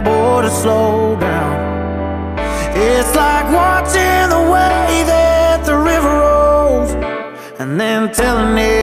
trouble boy to slow down. It's like watching the way that the river rolls and then telling it.